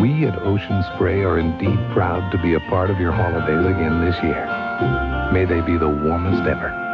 We at Ocean Spray are indeed proud to be a part of your holidays again this year. May they be the warmest ever.